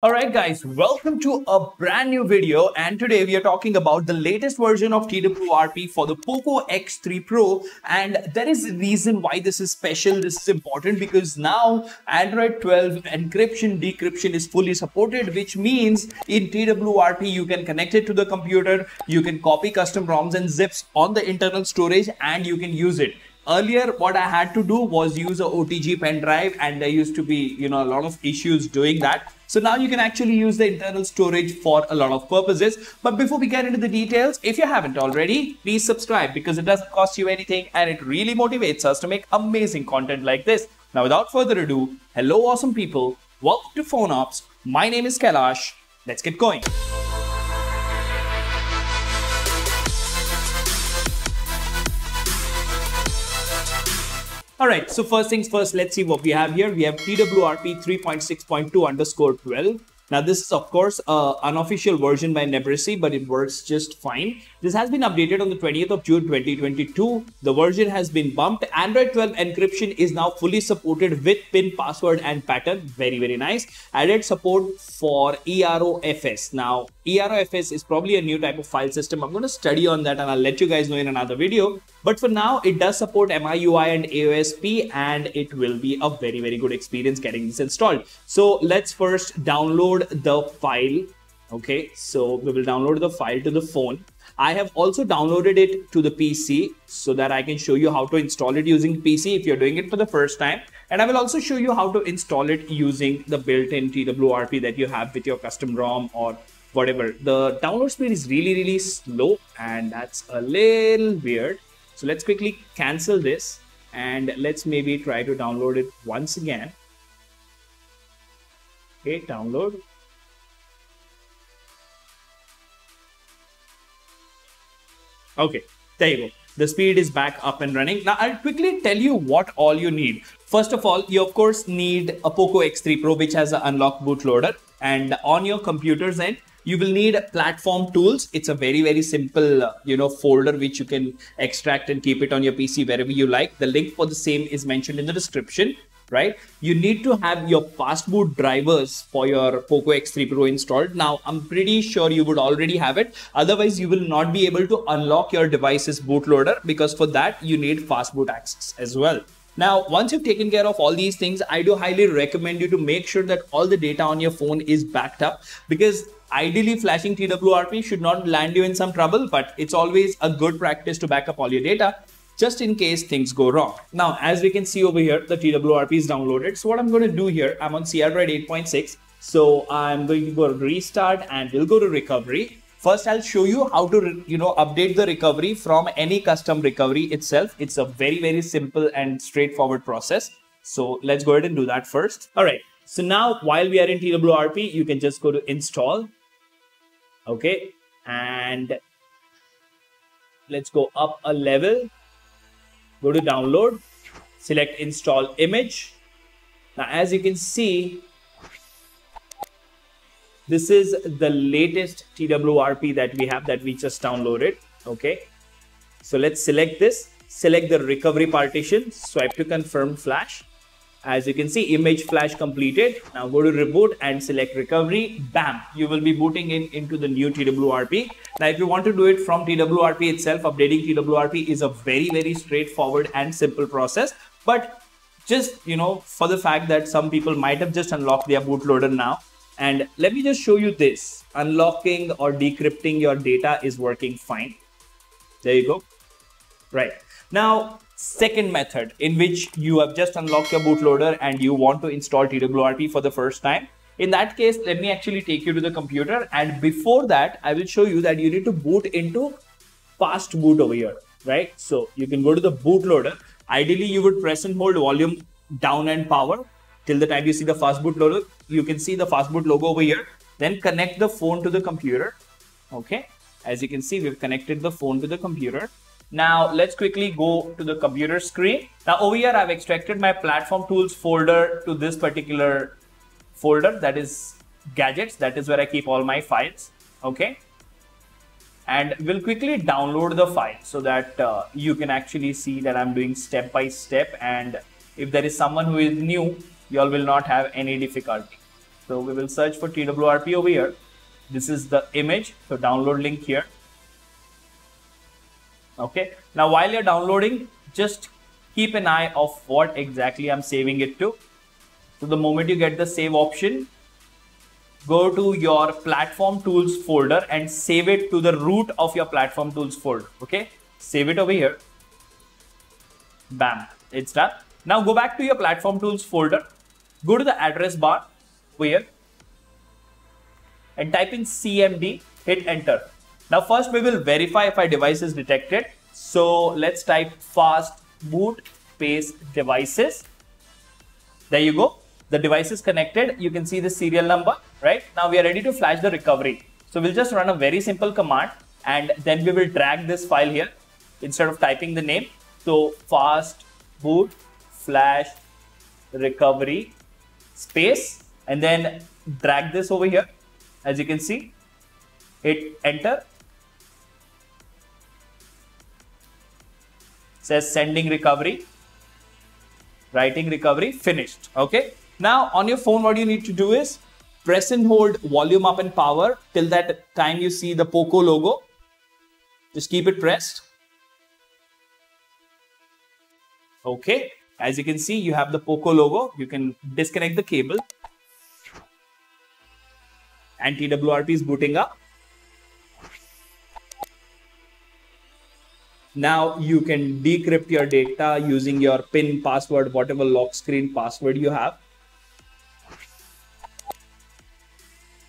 Alright guys, welcome to a brand new video. And today we are talking about the latest version of TWRP for the POCO X3 Pro. And there is a reason why this is special, this is important because now Android 12 encryption decryption is fully supported which means in TWRP you can connect it to the computer, you can copy custom ROMs and zips on the internal storage and you can use it earlier what i had to do was use a otg pen drive and there used to be you know a lot of issues doing that so now you can actually use the internal storage for a lot of purposes. But before we get into the details, if you haven't already, please subscribe because it doesn't cost you anything and it really motivates us to make amazing content like this. Now without further ado, hello awesome people, welcome to Phone Ops. My name is Kailash. Let's get going. All right, so first things first, let's see what we have here. We have TWRP 3.6.2 underscore 12. Now, this is, of course, an unofficial version by Nebrassy, but it works just fine. This has been updated on the 20th of June 2022. The version has been bumped. Android 12 encryption is now fully supported with PIN, password, and pattern. Very, very nice. Added support for EROFS. Now, EROFS is probably a new type of file system. I'm going to study on that and I'll let you guys know in another video. But for now, it does support MIUI and AOSP and it will be a very, very good experience getting this installed. So let's first download the file. Okay, so we will download the file to the phone. I have also downloaded it to the PC so that I can show you how to install it using PC if you're doing it for the first time. And I will also show you how to install it using the built-in TWRP that you have with your custom ROM or whatever. The download speed is really, really slow and that's a little weird. So let's quickly cancel this and let's maybe try to download it once again. Okay, download. Okay, there you go. The speed is back up and running. Now I'll quickly tell you what all you need. First of all, you of course need a POCO X3 Pro which has an unlock bootloader and on your computer's end, you will need platform tools. It's a very very simple uh, you know folder which you can extract and keep it on your pc wherever you like. The link for the same is mentioned in the description right? You need to have your fastboot drivers for your poco x3 pro installed. Now i'm pretty sure you would already have it. Otherwise you will not be able to unlock your device's bootloader because for that you need fastboot access as well now, once you've taken care of all these things, I do highly recommend you to make sure that all the data on your phone is backed up because ideally flashing TWRP should not land you in some trouble, but it's always a good practice to back up all your data just in case things go wrong. Now, as we can see over here, the TWRP is downloaded. So what I'm going to do here, I'm on CRDroid 8.6. So I'm going to go restart and we'll go to recovery. First, I'll show you how to, you know, update the recovery from any custom recovery itself. It's a very, very simple and straightforward process. So let's go ahead and do that first. All right. So now while we are in TWRP, you can just go to install. Okay. And let's go up a level. Go to download, select install image. Now, as you can see, this is the latest TWRP that we have that we just downloaded. Okay. So let's select this, select the recovery partition, swipe to confirm flash. As you can see, image flash completed. Now go to reboot and select recovery. Bam! You will be booting in into the new TWRP. Now, if you want to do it from TWRP itself, updating TWRP is a very, very straightforward and simple process. But just, you know, for the fact that some people might have just unlocked their bootloader now, and let me just show you this. Unlocking or decrypting your data is working fine. There you go. Right. Now, second method in which you have just unlocked your bootloader and you want to install TWRP for the first time. In that case, let me actually take you to the computer. And before that, I will show you that you need to boot into fast boot over here, right? So you can go to the bootloader. Ideally, you would press and hold volume down and power till the time you see the fastboot logo you can see the fastboot logo over here. Then connect the phone to the computer. Okay? As you can see we've connected the phone to the computer. Now let's quickly go to the computer screen. Now over here i've extracted my platform tools folder to this particular folder. That is gadgets. That is where i keep all my files. Okay? And we'll quickly download the file so that uh, you can actually see that i'm doing step by step. And if there is someone who is new you all will not have any difficulty So we will search for TWRP over here. This is the image. So download link here. Okay. Now while you're downloading, just keep an eye of what exactly I'm saving it to. So the moment you get the save option, go to your platform tools folder and save it to the root of your platform tools folder. Okay. Save it over here. Bam. It's done. Now go back to your platform tools folder. Go to the address bar here and type in CMD, hit enter. Now first we will verify if our device is detected. So let's type fast boot space devices. There you go. The device is connected. You can see the serial number, right? Now we are ready to flash the recovery. So we'll just run a very simple command and then we will drag this file here instead of typing the name. So fast boot flash recovery space and then drag this over here. As you can see hit enter. Says sending recovery writing recovery finished. Okay. Now on your phone what you need to do is press and hold volume up and power till that time you see the poco logo. Just keep it pressed. Okay as you can see you have the poco logo you can disconnect the cable and TWRP is booting up. Now you can decrypt your data using your PIN password, whatever lock screen password you have.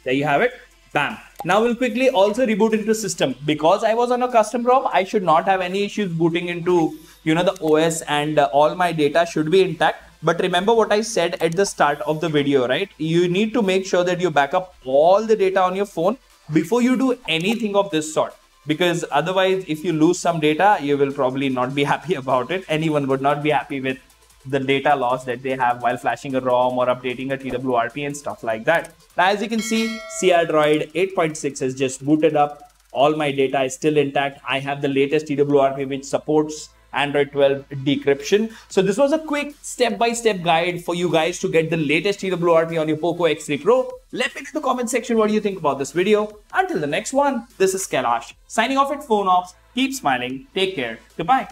There you have it. Bam. Now we'll quickly also reboot into system. Because I was on a custom ROM, I should not have any issues booting into, you know, the OS and uh, all my data should be intact. But remember what I said at the start of the video, right? You need to make sure that you back up all the data on your phone before you do anything of this sort. Because otherwise, if you lose some data, you will probably not be happy about it. Anyone would not be happy with the data loss that they have while flashing a ROM or updating a TWRP and stuff like that. Now, as you can see, CR Droid 8.6 has just booted up. All my data is still intact. I have the latest TWRP which supports Android 12 decryption. So this was a quick step-by-step -step guide for you guys to get the latest TWRP on your POCO X3 Pro. Let me know in the comment section what do you think about this video. Until the next one, this is Kailash signing off at Phone Ops. Keep smiling. Take care. Goodbye.